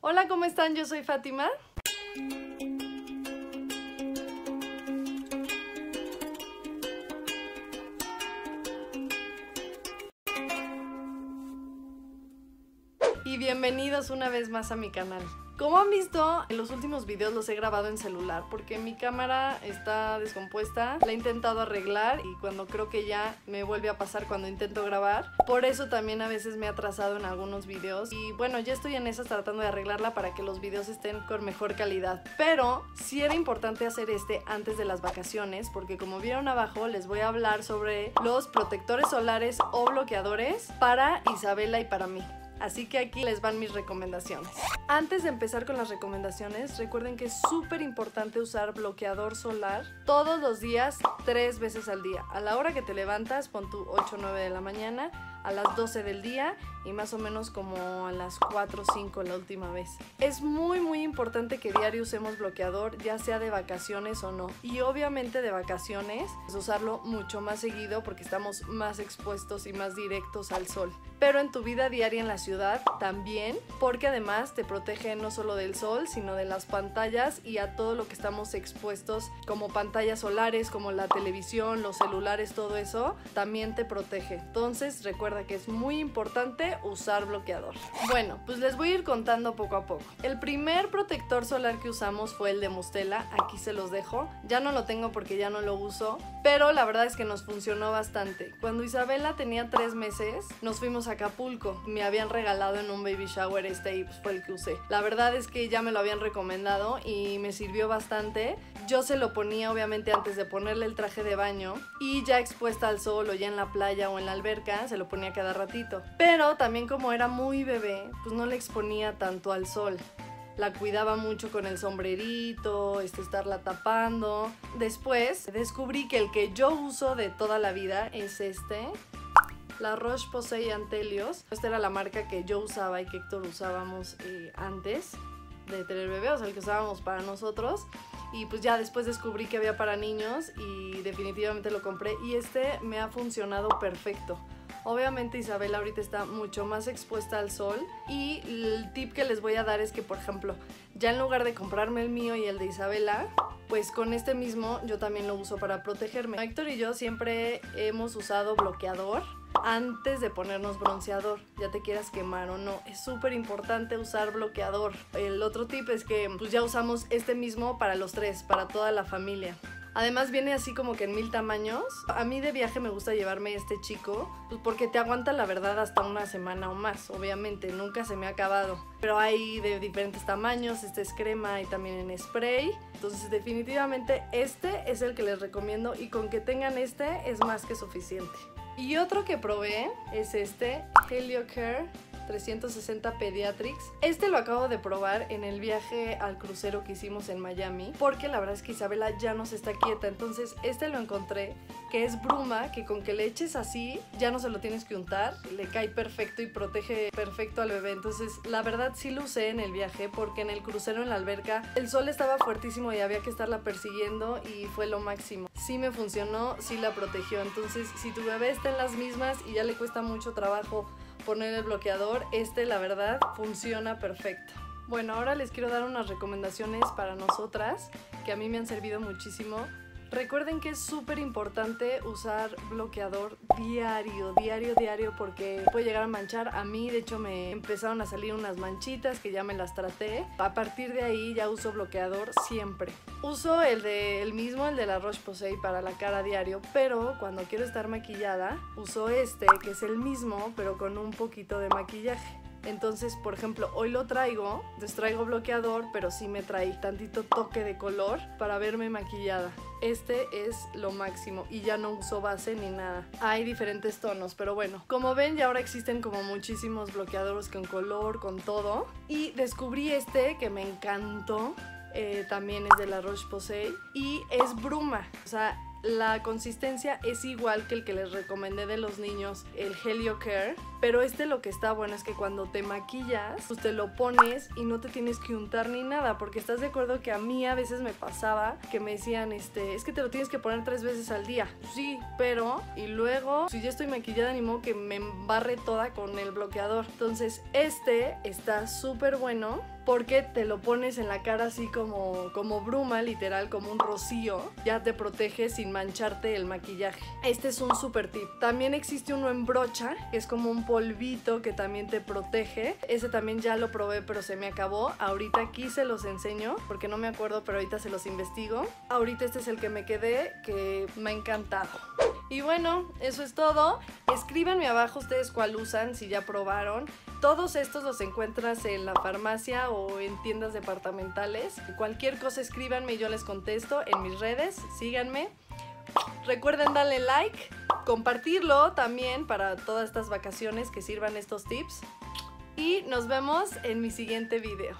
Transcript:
Hola, ¿cómo están? Yo soy Fátima. Y bienvenidos una vez más a mi canal. Como han visto, en los últimos videos los he grabado en celular porque mi cámara está descompuesta, la he intentado arreglar y cuando creo que ya me vuelve a pasar cuando intento grabar. Por eso también a veces me he atrasado en algunos videos y bueno, ya estoy en esas tratando de arreglarla para que los videos estén con mejor calidad. Pero sí era importante hacer este antes de las vacaciones porque como vieron abajo les voy a hablar sobre los protectores solares o bloqueadores para Isabela y para mí. Así que aquí les van mis recomendaciones. Antes de empezar con las recomendaciones, recuerden que es súper importante usar bloqueador solar todos los días, tres veces al día. A la hora que te levantas, pon tu 8 o 9 de la mañana, a las 12 del día y más o menos como a las 4 o 5 la última vez. Es muy muy importante que diario usemos bloqueador, ya sea de vacaciones o no. Y obviamente de vacaciones, es usarlo mucho más seguido porque estamos más expuestos y más directos al sol. Pero en tu vida diaria en la ciudad también, porque además te protege no solo del sol, sino de las pantallas y a todo lo que estamos expuestos como pantallas solares, como la televisión, los celulares, todo eso, también te protege. Entonces recuerda que es muy importante usar bloqueador. Bueno, pues les voy a ir contando poco a poco. El primer protector solar que usamos fue el de Mustela, aquí se los dejo. Ya no lo tengo porque ya no lo uso, pero la verdad es que nos funcionó bastante. Cuando Isabela tenía tres meses, nos fuimos a Acapulco. Me habían regalado en un baby shower este y pues fue el que usé. La verdad es que ya me lo habían recomendado y me sirvió bastante. Yo se lo ponía obviamente antes de ponerle el traje de baño y ya expuesta al sol o ya en la playa o en la alberca, se lo ponía cada ratito. Pero también como era muy bebé, pues no le exponía tanto al sol. La cuidaba mucho con el sombrerito, este, estarla tapando. Después descubrí que el que yo uso de toda la vida es este. La Roche-Posay Antelios. Esta era la marca que yo usaba y que Héctor usábamos eh, antes de tener bebé, o sea, el que usábamos para nosotros. Y pues ya después descubrí que había para niños y definitivamente lo compré. Y este me ha funcionado perfecto. Obviamente Isabel ahorita está mucho más expuesta al sol y el tip que les voy a dar es que, por ejemplo, ya en lugar de comprarme el mío y el de Isabela, pues con este mismo yo también lo uso para protegerme. Héctor y yo siempre hemos usado bloqueador antes de ponernos bronceador, ya te quieras quemar o no. Es súper importante usar bloqueador. El otro tip es que pues ya usamos este mismo para los tres, para toda la familia. Además viene así como que en mil tamaños. A mí de viaje me gusta llevarme este chico, pues porque te aguanta la verdad hasta una semana o más, obviamente, nunca se me ha acabado. Pero hay de diferentes tamaños, este es crema y también en spray. Entonces definitivamente este es el que les recomiendo y con que tengan este es más que suficiente. Y otro que probé es este Helio Care 360 Pediatrics. Este lo acabo de probar en el viaje al crucero que hicimos en Miami, porque la verdad es que Isabela ya no se está quieta. Entonces, este lo encontré, que es bruma, que con que le eches así, ya no se lo tienes que untar, le cae perfecto y protege perfecto al bebé. Entonces, la verdad sí lo usé en el viaje, porque en el crucero en la alberca el sol estaba fuertísimo y había que estarla persiguiendo y fue lo máximo. Sí me funcionó, sí la protegió. Entonces, si tu bebé está en las mismas y ya le cuesta mucho trabajo poner el bloqueador, este la verdad funciona perfecto. Bueno, ahora les quiero dar unas recomendaciones para nosotras que a mí me han servido muchísimo Recuerden que es súper importante usar bloqueador diario, diario, diario, porque puede llegar a manchar. A mí, de hecho, me empezaron a salir unas manchitas que ya me las traté. A partir de ahí ya uso bloqueador siempre. Uso el, de, el mismo, el de la Roche-Posay para la cara diario, pero cuando quiero estar maquillada, uso este, que es el mismo, pero con un poquito de maquillaje. Entonces, por ejemplo, hoy lo traigo, les traigo bloqueador, pero sí me trae tantito toque de color para verme maquillada. Este es lo máximo y ya no uso base ni nada. Hay diferentes tonos, pero bueno, como ven ya ahora existen como muchísimos bloqueadores con color, con todo. Y descubrí este que me encantó. Eh, también es de la Roche-Posay y es bruma. O sea, la consistencia es igual que el que les recomendé de los niños, el Helio Care Pero este lo que está bueno es que cuando te maquillas, pues te lo pones y no te tienes que untar ni nada, porque estás de acuerdo que a mí a veces me pasaba que me decían, este, es que te lo tienes que poner tres veces al día. Sí, pero y luego si yo estoy maquillada ni modo que me embarre toda con el bloqueador. Entonces este está súper bueno porque te lo pones en la cara así como, como bruma, literal, como un rocío. Ya te protege sin mancharte el maquillaje. Este es un super tip. También existe uno en brocha, que es como un polvito que también te protege. Ese también ya lo probé, pero se me acabó. Ahorita aquí se los enseño, porque no me acuerdo, pero ahorita se los investigo. Ahorita este es el que me quedé, que me ha encantado. Y bueno, eso es todo. Escríbanme abajo ustedes cuál usan, si ya probaron. Todos estos los encuentras en la farmacia o en tiendas departamentales. Cualquier cosa escríbanme y yo les contesto en mis redes. Síganme. Recuerden darle like, compartirlo también para todas estas vacaciones que sirvan estos tips. Y nos vemos en mi siguiente video.